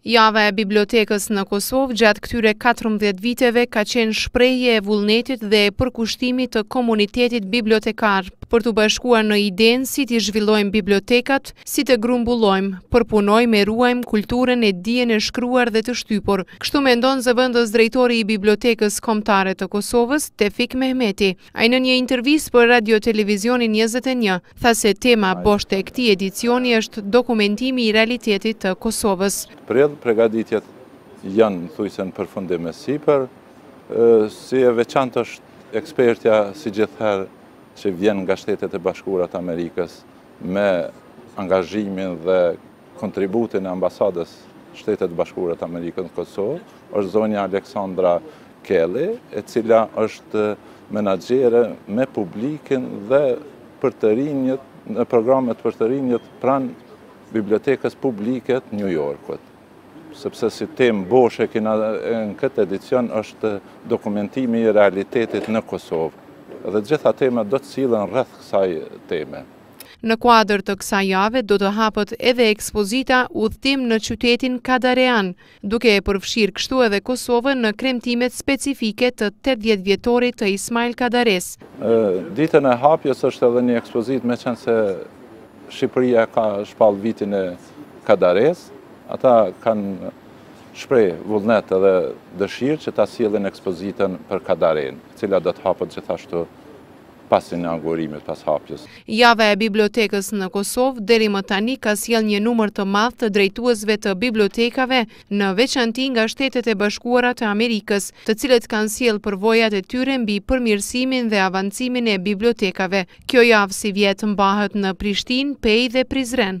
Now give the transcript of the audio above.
Java e bibliotekës në Kosovë gjatë këtyre 14 viteve ka qenë shprehje e vullnetit dhe e përkushtimit të komunitetit bibliotekar për t'u bashkuar në idenë si t'i zhvillojmë bibliotekat, si të grumbullojmë, përpunojmë e ruajmë kulturën e dijen e shkruar dhe të shtypur. Kështu mendon zëvendësdrejtori i Bibliotekës Kombëtare të Kosovës, Tefik Mehmeti, Ai në një intervistë për Radio Televizionin 21 tha se tema bosht e këtij edicioni është dokumentimi i realitetit të Kosovës. Pregaditjet janë thujse në përfundim e sipër, si e veçantë është ekspertja si gjithëherë që vjen nga Shtetet e Bashkuara të Amerikës me angazhimin dhe kontributin e ambasadës Shteteve të Bashkuara të Amerikës në Kosovë, është zonja Aleksandra Kelly, e cila është menaxhere me publikun dhe për të rinjët në programet për të rinjët pranë Bibliotekës Publike të New Yorkut. Sepse si temë bosht e kina në këtë edicion është dokumentimi i realitetit në Kosovë dhe gjitha temat do të sillen rreth kësaj teme. Në kuadër të kësaj jave do të hapët edhe ekspozita Udhëtim në qytetin Kadarean, duke e përfshirë kështu edhe Kosovën në kremtimet specifike të tetëdhjetë vjetorit të Ismail Kadaresë. Ditën e hapjes është edhe një ekspozitë meqenëse Shqipëria ka shpallë vitin e Kadaresë, ata kanë shpreh vullnet edhe dëshirë që ta sjellin ekspozitën për Kadarenë, e cila do të hapët gjithashtu pas inaugurimit, pas hapjes. Java e Bibliotekës në Kosovë deri më tani ka sjellë një numër të madh të drejtuesve të bibliotekave, në veçanti nga Shtetet e Bashkuara të Amerikës, të cilët kanë sjellë përvojat e tyre mbi përmirësimin dhe avancimin e bibliotekave. Kjo javë sivjet mbahet në Prishtinë, Pejë dhe Prizren.